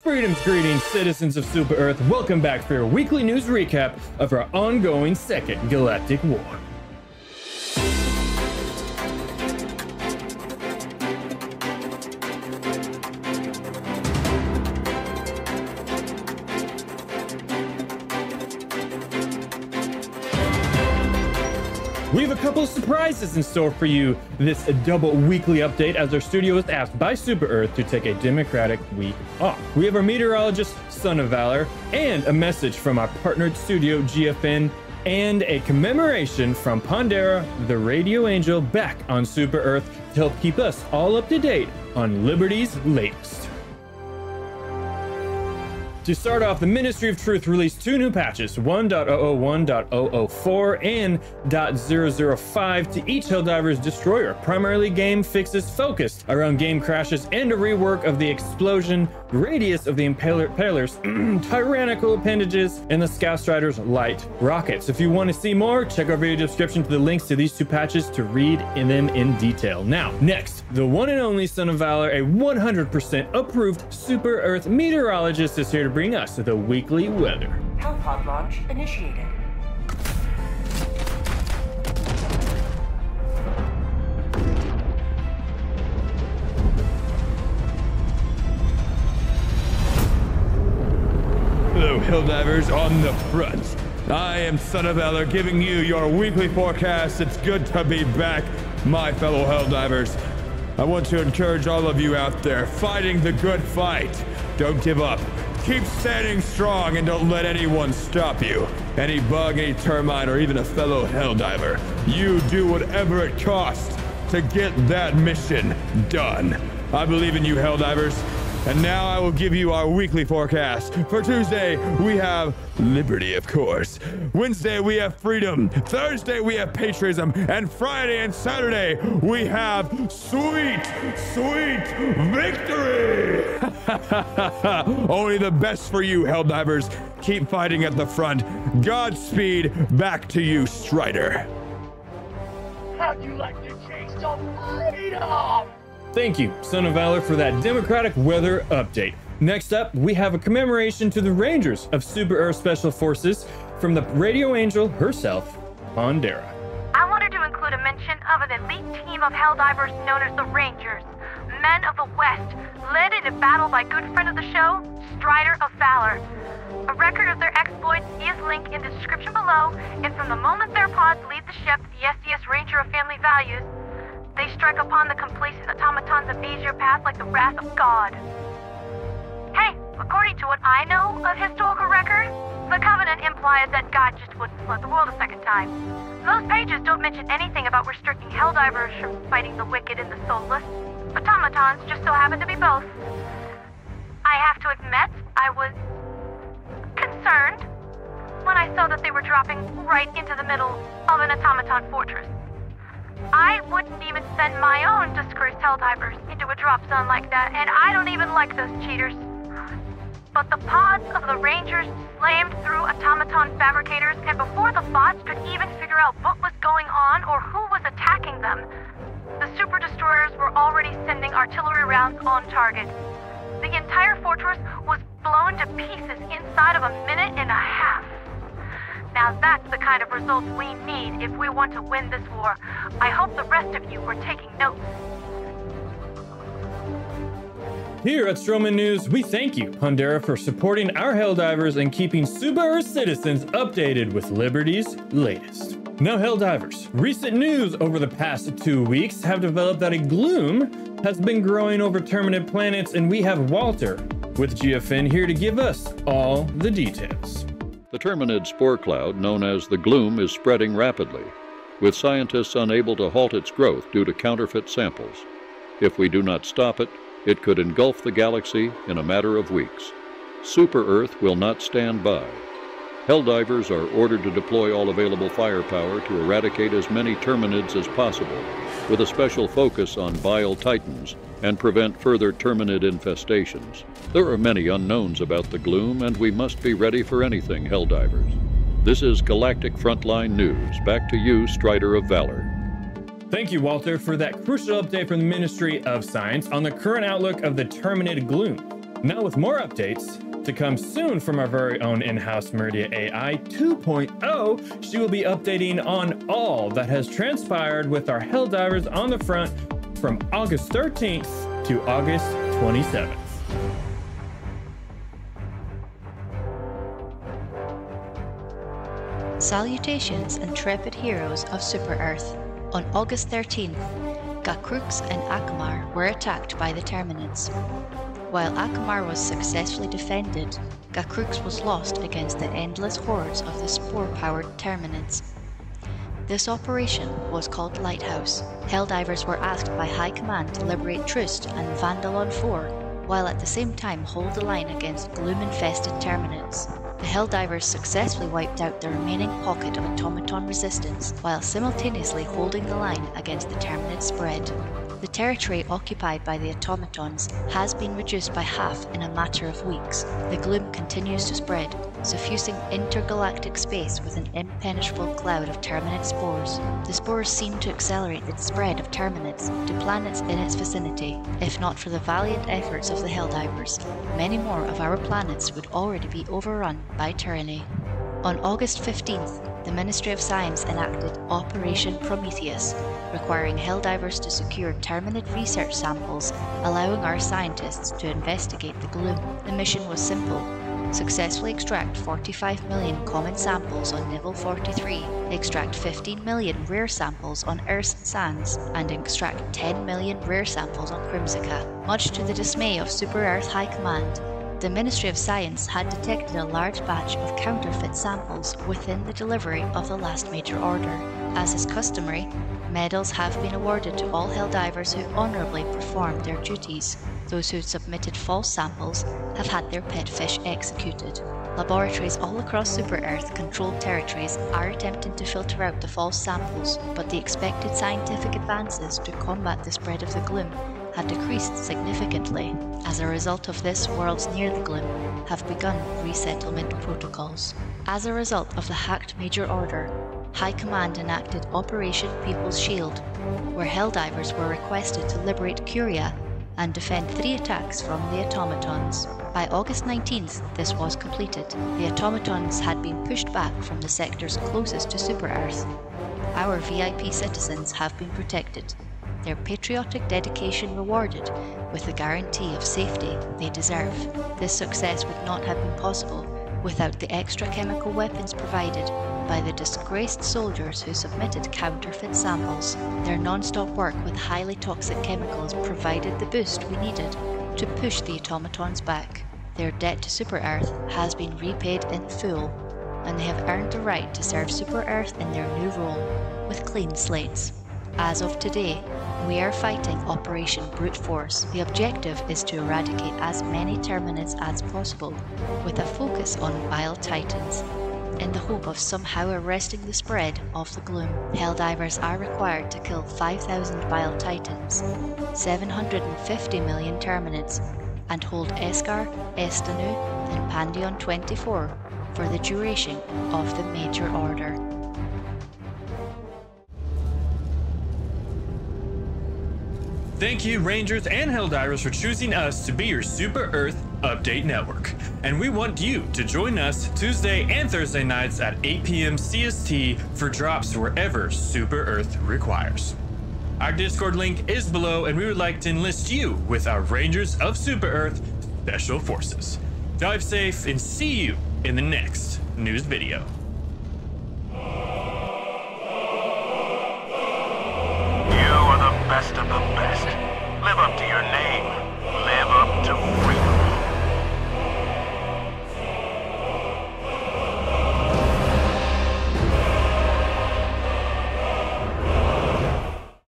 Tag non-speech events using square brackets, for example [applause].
Freedom's greetings, citizens of Super Earth. Welcome back for your weekly news recap of our ongoing Second Galactic War. We have a couple of surprises in store for you this double weekly update as our studio was asked by Super Earth to take a democratic week off. We have our meteorologist, Son of Valor, and a message from our partnered studio, GFN, and a commemoration from Pondera, the radio angel, back on Super Earth to help keep us all up to date on Liberty's latest. To start off, the Ministry of Truth released two new patches, 1.001.004 and .005 to each Helldiver's Destroyer, primarily game fixes focused around game crashes and a rework of the explosion radius of the Impaler, Impaler's [clears throat] tyrannical appendages and the Scout Strider's light rockets. If you want to see more, check our video description to the links to these two patches to read in them in detail. Now, next, the one and only Son of Valor, a 100% approved Super Earth meteorologist, is here to bring us the weekly weather. Hellpod launch initiated. Hello, Helldivers on the front. I am Son of Valor giving you your weekly forecast. It's good to be back, my fellow Helldivers. I want to encourage all of you out there fighting the good fight. Don't give up. Keep standing strong and don't let anyone stop you. Any bug, any termite, or even a fellow Helldiver. You do whatever it costs to get that mission done. I believe in you, Helldivers. And now I will give you our weekly forecast. For Tuesday, we have liberty, of course. Wednesday, we have freedom. Thursday, we have patriotism. And Friday and Saturday, we have sweet, sweet victory. [laughs] Only the best for you, Helldivers. Keep fighting at the front. Godspeed back to you, Strider. How'd you like to chase some freedom? Thank you, Son of Valor, for that democratic weather update. Next up, we have a commemoration to the Rangers of Super Earth Special Forces from the radio angel herself, Pondera. I wanted to include a mention of an elite team of Helldivers known as the Rangers, men of the West, led into battle by good friend of the show, Strider of Valor. A record of their exploits is linked in the description below, and from the moment their pods leave the ship, the SES Ranger of Family Values, they strike upon the complacent automatons of Aesir Pass like the wrath of God. Hey, according to what I know of historical record, the Covenant implies that God just wouldn't flood the world a second time. Those pages don't mention anything about restricting Helldivers from fighting the wicked and the soulless. Automatons just so happen to be both. I have to admit, I was concerned when I saw that they were dropping right into the middle of an automaton fortress. I wouldn't even send my own disgraced Helldivers into a drop zone like that, and I don't even like those cheaters. But the pods of the Rangers slammed through automaton fabricators, and before the bots could even figure out what was going on or who was attacking them, the super destroyers were already sending artillery rounds on target. The entire fortress was blown to pieces inside of a minute and a half. Now that's the kind of results we need if we want to win this war. I hope the rest of you were taking notes. Here at Stroman News, we thank you, Pondera, for supporting our Helldivers and keeping Earth citizens updated with Liberty's latest. Now, Helldivers, recent news over the past two weeks have developed that a gloom has been growing over Terminid planets, and we have Walter with GFN here to give us all the details. The Terminid spore cloud, known as the Gloom, is spreading rapidly, with scientists unable to halt its growth due to counterfeit samples. If we do not stop it, it could engulf the galaxy in a matter of weeks. Super Earth will not stand by. Helldivers are ordered to deploy all available firepower to eradicate as many Terminids as possible, with a special focus on Bile Titans and prevent further Terminid infestations. There are many unknowns about the gloom, and we must be ready for anything, Helldivers. This is Galactic Frontline News. Back to you, Strider of Valor. Thank you, Walter, for that crucial update from the Ministry of Science on the current outlook of the Terminid gloom. Now, with more updates to come soon from our very own in house Meridia AI 2.0, she will be updating on all that has transpired with our Helldivers on the front from August 13th to August 27th. Salutations, intrepid heroes of Super Earth. On August 13th, Gacrux and Acamar were attacked by the Terminids. While Acamar was successfully defended, Gacrux was lost against the endless hordes of the spore-powered Terminids. This operation was called Lighthouse. Helldivers were asked by High Command to liberate Troost and Vandalon 4, while at the same time hold the line against gloom-infested Terminids. The Helldivers successfully wiped out the remaining pocket of automaton resistance while simultaneously holding the line against the Terminid spread. The territory occupied by the automatons has been reduced by half in a matter of weeks. The gloom continues to spread, suffusing intergalactic space with an impenetrable cloud of Terminid spores. The spores seem to accelerate the spread of Terminids to planets in its vicinity. If not for the valiant efforts of the Helldivers, many more of our planets would already be overrun by tyranny. On August 15th, the Ministry of Science enacted Operation Prometheus, requiring Helldivers to secure Terminid research samples, allowing our scientists to investigate the gloom. The mission was simple successfully extract 45 million common samples on Nivel 43, extract 15 million rare samples on Erson Sands, and extract 10 million rare samples on Crimsica. Much to the dismay of Super Earth High Command, the Ministry of Science had detected a large batch of counterfeit samples within the delivery of the last major order. As is customary, medals have been awarded to all Helldivers who honourably performed their duties. Those who submitted false samples have had their pet fish executed. Laboratories all across Super Earth controlled territories are attempting to filter out the false samples, but the expected scientific advances to combat the spread of the gloom had decreased significantly. As a result of this, worlds near the gloom have begun resettlement protocols. As a result of the hacked Major Order, High Command enacted Operation People's Shield, where Helldivers were requested to liberate Curia and defend three attacks from the automatons. By August 19th, this was completed. The automatons had been pushed back from the sectors closest to Super Earth. Our VIP citizens have been protected, their patriotic dedication rewarded with the guarantee of safety they deserve. This success would not have been possible without the extra chemical weapons provided by the disgraced soldiers who submitted counterfeit samples. Their non-stop work with highly toxic chemicals provided the boost we needed to push the automatons back. Their debt to Super Earth has been repaid in full, and they have earned the right to serve Super Earth in their new role with clean slates. As of today, we are fighting Operation Brute Force. The objective is to eradicate as many Terminids as possible, with a focus on Bile Titans, in the hope of somehow arresting the spread of the gloom. Helldivers are required to kill 5,000 Bile Titans, 750 million Terminids, and hold Eskar, Estanu, and Pandion 24 for the duration of the Major Order. Thank you, Rangers and Helldivers, for choosing us to be your Super Earth Update Network. And we want you to join us Tuesday and Thursday nights at 8 p.m. CST for drops wherever Super Earth requires. Our Discord link is below, and we would like to enlist you with our Rangers of Super Earth Special Forces. Dive safe and see you in the next news video. Best of the best. Live up to your name.